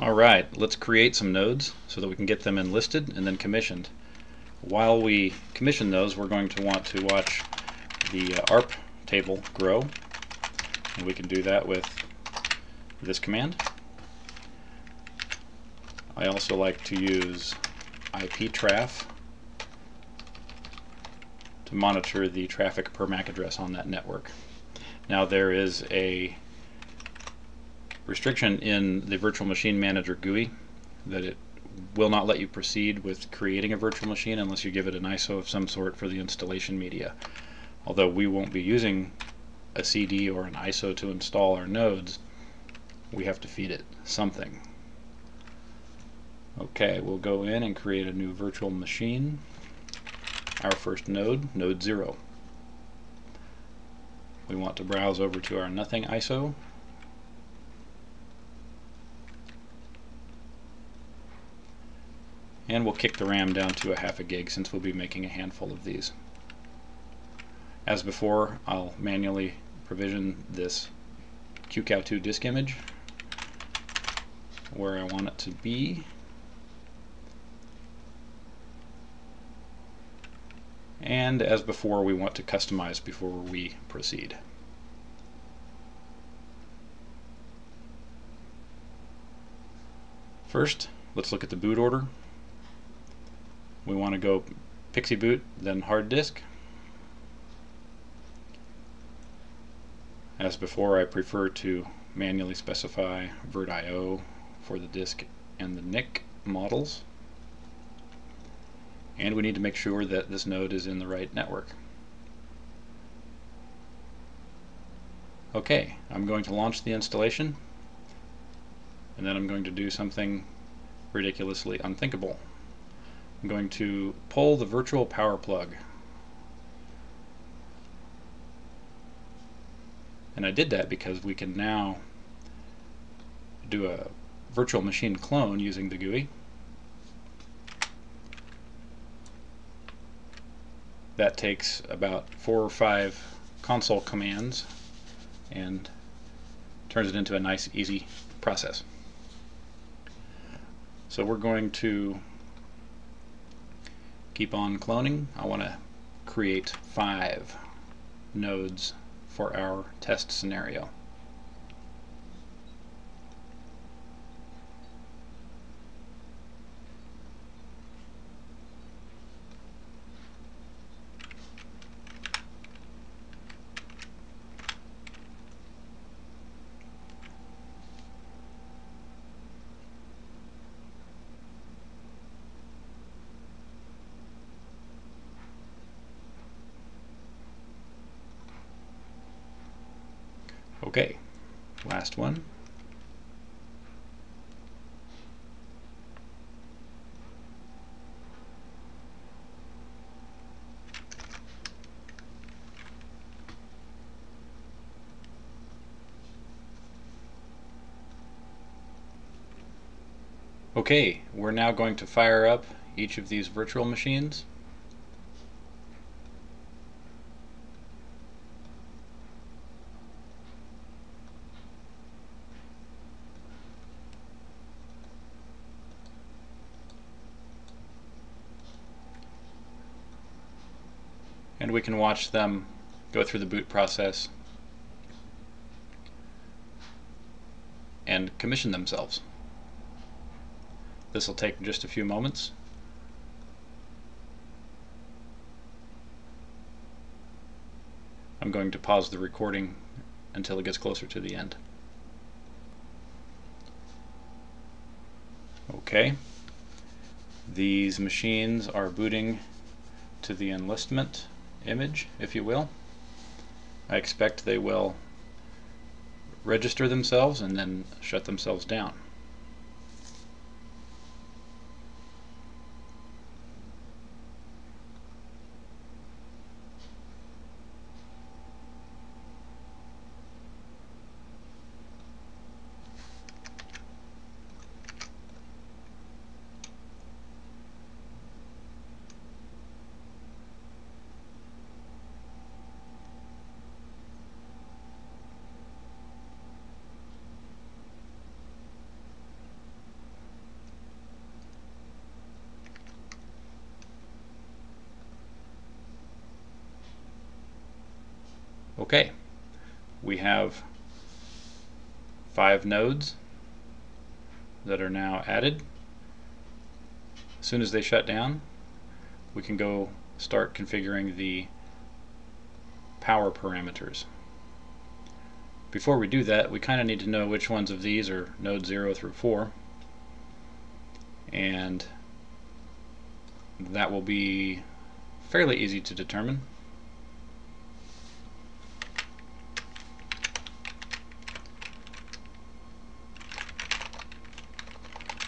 Alright, let's create some nodes so that we can get them enlisted and then commissioned. While we commission those, we're going to want to watch the uh, ARP table grow. And we can do that with this command. I also like to use iptraf to monitor the traffic per MAC address on that network. Now there is a restriction in the Virtual Machine Manager GUI that it will not let you proceed with creating a virtual machine unless you give it an ISO of some sort for the installation media. Although we won't be using a CD or an ISO to install our nodes, we have to feed it something. Okay, we'll go in and create a new virtual machine. Our first node, node 0. We want to browse over to our nothing ISO and we'll kick the RAM down to a half a gig since we'll be making a handful of these. As before, I'll manually provision this QCOW2 disk image where I want it to be. And as before, we want to customize before we proceed. First, let's look at the boot order we want to go PXE boot, then hard disk. As before, I prefer to manually specify VirtIO for the disk and the NIC models. And we need to make sure that this node is in the right network. Okay, I'm going to launch the installation and then I'm going to do something ridiculously unthinkable. I'm going to pull the virtual power plug. And I did that because we can now do a virtual machine clone using the GUI. That takes about four or five console commands and turns it into a nice easy process. So we're going to keep on cloning. I want to create five nodes for our test scenario. Okay, last one. Okay, we're now going to fire up each of these virtual machines. And we can watch them go through the boot process and commission themselves. This will take just a few moments. I'm going to pause the recording until it gets closer to the end. Okay, these machines are booting to the enlistment image, if you will. I expect they will register themselves and then shut themselves down. Okay, we have five nodes that are now added. As soon as they shut down, we can go start configuring the power parameters. Before we do that, we kind of need to know which ones of these are node 0 through 4. And that will be fairly easy to determine.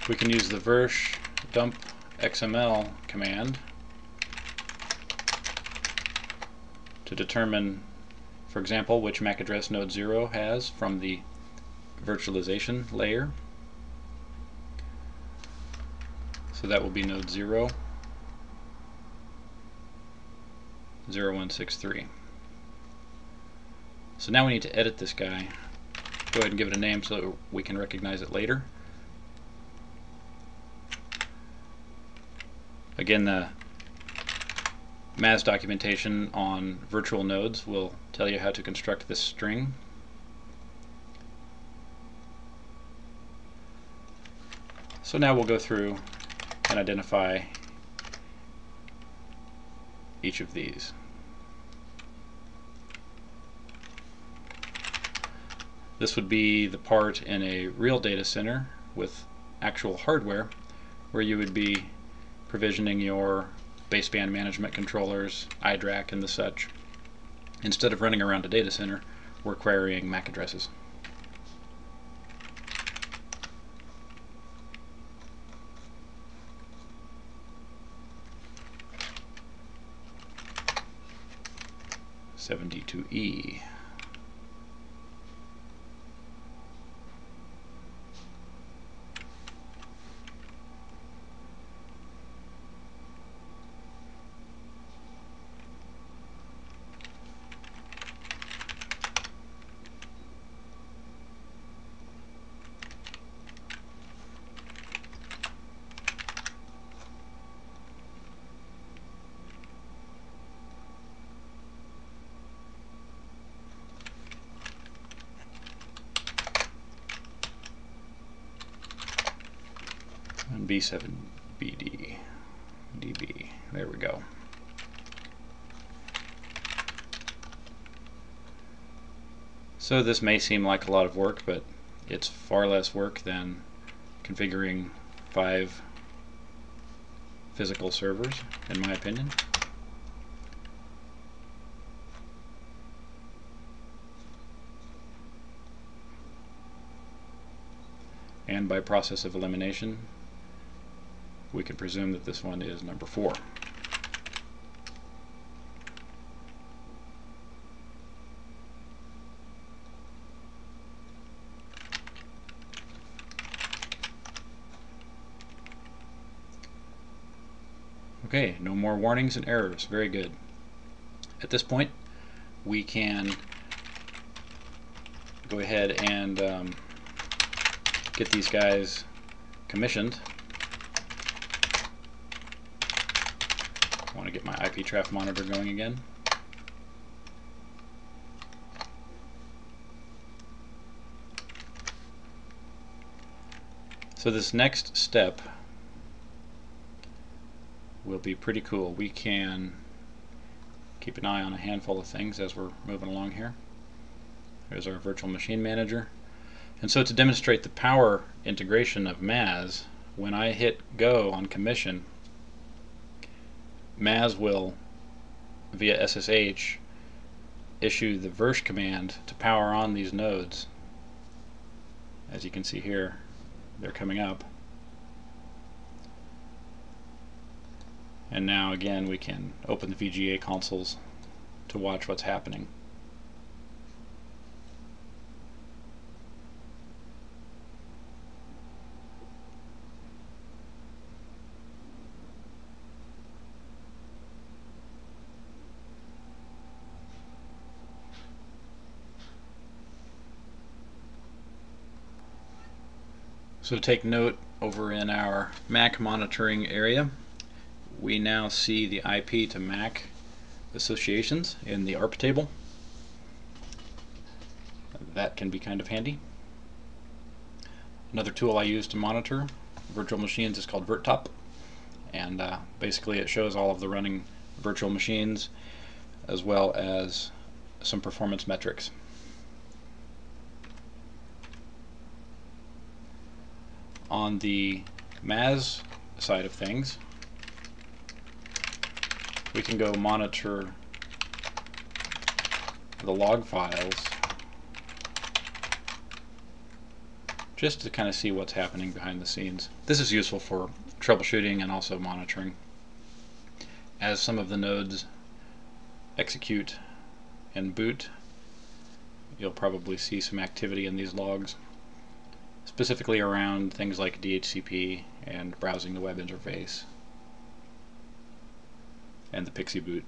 We can use the virsh dump xml command to determine, for example, which MAC address node 0 has from the virtualization layer. So that will be node 0, 0163. So now we need to edit this guy. Go ahead and give it a name so we can recognize it later. Again, the MAAS documentation on virtual nodes will tell you how to construct this string. So now we'll go through and identify each of these. This would be the part in a real data center with actual hardware where you would be provisioning your baseband management controllers, iDRAC, and the such. Instead of running around a data center, we're querying MAC addresses. Seventy-two E. and B7BD, DB. There we go. So this may seem like a lot of work, but it's far less work than configuring five physical servers, in my opinion. And by process of elimination, we can presume that this one is number 4. Okay, no more warnings and errors. Very good. At this point, we can go ahead and um, get these guys commissioned I IPTRAF monitor going again. So this next step will be pretty cool. We can keep an eye on a handful of things as we're moving along here. There's our virtual machine manager. And so to demonstrate the power integration of MAAS, when I hit go on commission, MAAS will, via SSH, issue the virsh command to power on these nodes. As you can see here, they're coming up. And now again we can open the VGA consoles to watch what's happening. So take note over in our MAC monitoring area, we now see the IP to MAC associations in the ARP table. that can be kind of handy. Another tool I use to monitor virtual machines is called virt-top and uh, basically it shows all of the running virtual machines as well as some performance metrics. On the MAAS side of things, we can go monitor the log files just to kind of see what's happening behind the scenes. This is useful for troubleshooting and also monitoring. As some of the nodes execute and boot, you'll probably see some activity in these logs, specifically around things like DHCP and browsing the web interface and the PXE boot.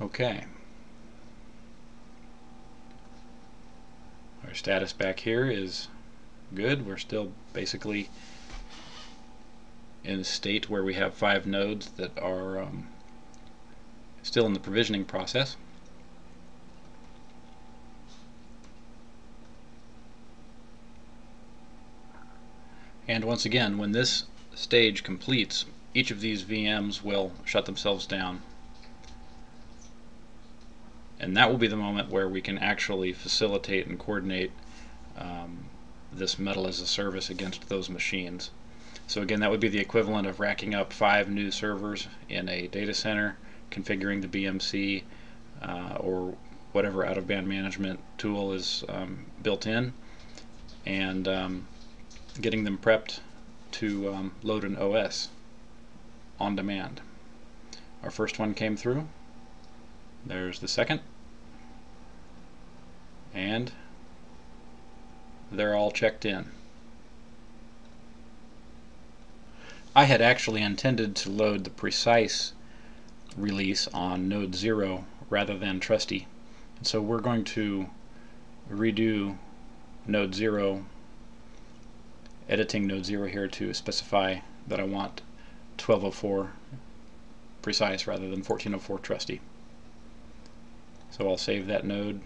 Okay. Our status back here is good. We're still basically in a state where we have five nodes that are um, still in the provisioning process. And once again, when this stage completes, each of these VMs will shut themselves down. And that will be the moment where we can actually facilitate and coordinate um, this metal as a service against those machines. So again, that would be the equivalent of racking up five new servers in a data center, configuring the BMC uh, or whatever out-of-band management tool is um, built in, and um, getting them prepped to um, load an OS on demand. Our first one came through. There's the second. And they're all checked in. I had actually intended to load the precise release on node 0 rather than trusty. So we're going to redo node 0, editing node 0 here to specify that I want 1204 precise rather than 1404 trusty. So I'll save that node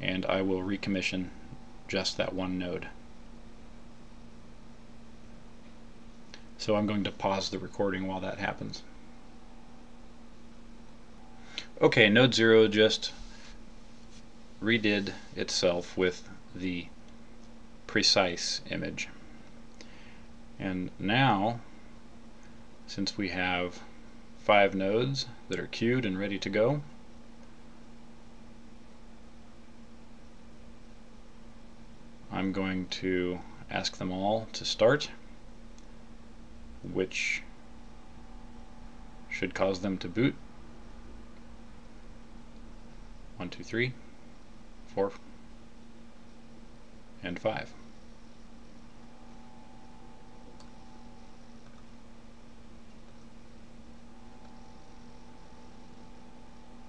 and I will recommission just that one node. So I'm going to pause the recording while that happens. Okay, node 0 just redid itself with the precise image. And now, since we have five nodes that are queued and ready to go, I'm going to ask them all to start, which should cause them to boot. One, two, three, four, and five.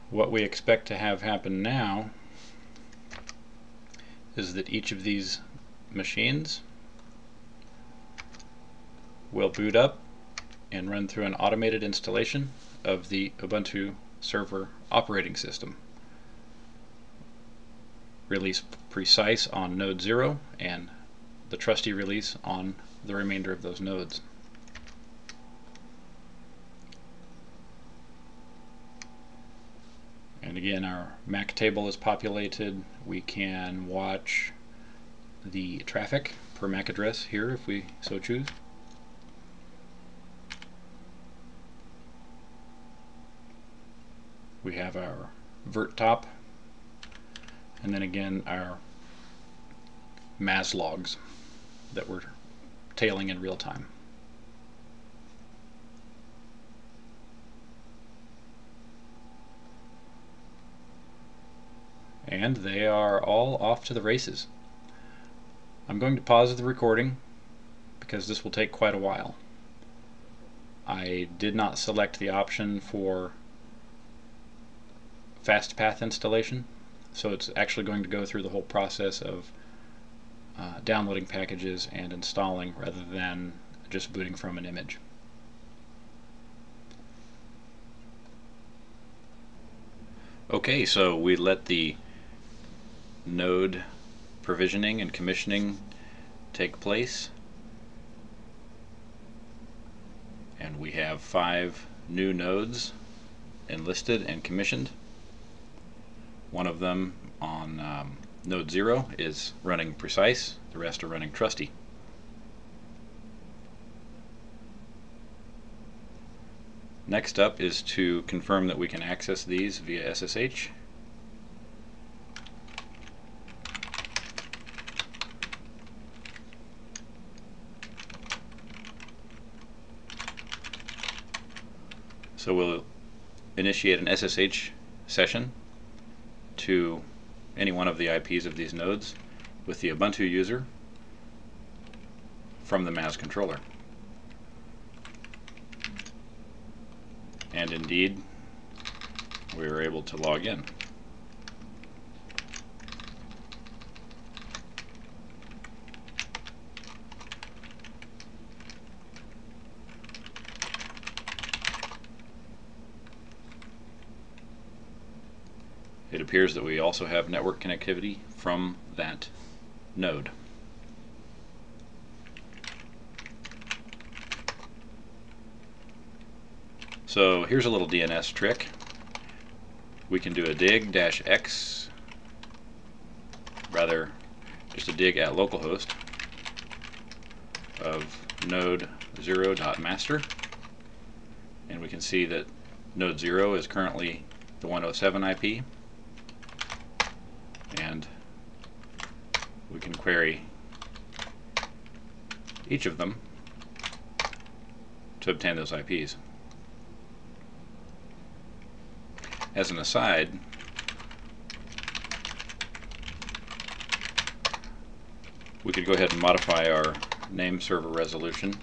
What we expect to have happen now is that each of these machines will boot up and run through an automated installation of the Ubuntu server operating system. Release precise on node 0 and the trusty release on the remainder of those nodes. And again, our MAC table is populated. We can watch the traffic per MAC address here if we so choose. We have our virt-top and then again our MAAS logs that we're tailing in real time. and they are all off to the races. I'm going to pause the recording because this will take quite a while. I did not select the option for fast path installation so it's actually going to go through the whole process of uh, downloading packages and installing rather than just booting from an image. Okay, so we let the node provisioning and commissioning take place. And we have five new nodes enlisted and commissioned. One of them on um, node 0 is running precise, the rest are running trusty. Next up is to confirm that we can access these via SSH. So we'll initiate an SSH session to any one of the IPs of these nodes with the Ubuntu user from the MAAS controller. And indeed, we were able to log in. It appears that we also have network connectivity from that node. So here's a little DNS trick. We can do a dig dash x, rather just a dig at localhost of node 0.master and we can see that node 0 is currently the 107 IP and we can query each of them to obtain those IPs. As an aside, we could go ahead and modify our name server resolution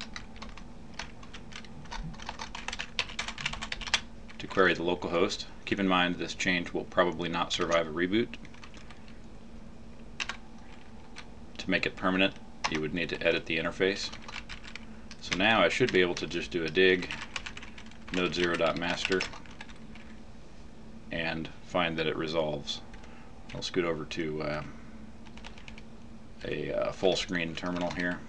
to query the local host. Keep in mind this change will probably not survive a reboot. To make it permanent, you would need to edit the interface. So now I should be able to just do a dig node0.master and find that it resolves. I'll scoot over to uh, a uh, full screen terminal here.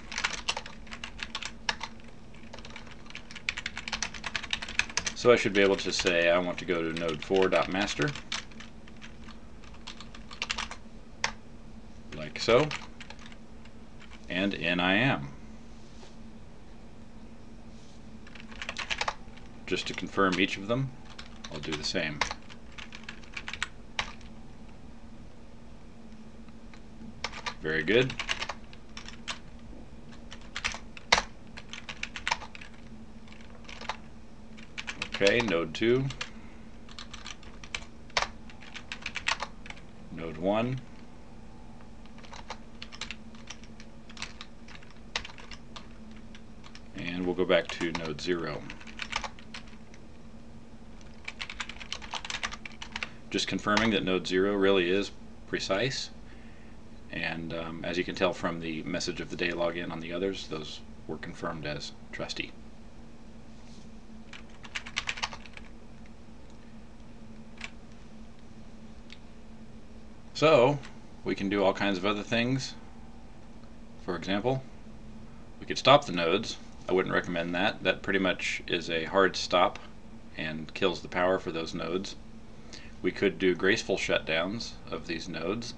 So I should be able to say I want to go to node 4.master like so and in I am. Just to confirm each of them, I'll do the same. Very good. Okay, node 2. Node 1. and we'll go back to node 0. Just confirming that node 0 really is precise and um, as you can tell from the message of the day login on the others those were confirmed as trusty. So we can do all kinds of other things. For example, we could stop the nodes I wouldn't recommend that. That pretty much is a hard stop and kills the power for those nodes. We could do graceful shutdowns of these nodes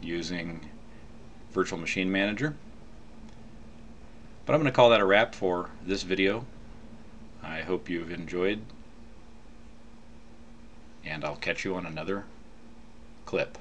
using Virtual Machine Manager. But I'm going to call that a wrap for this video. I hope you've enjoyed and I'll catch you on another clip.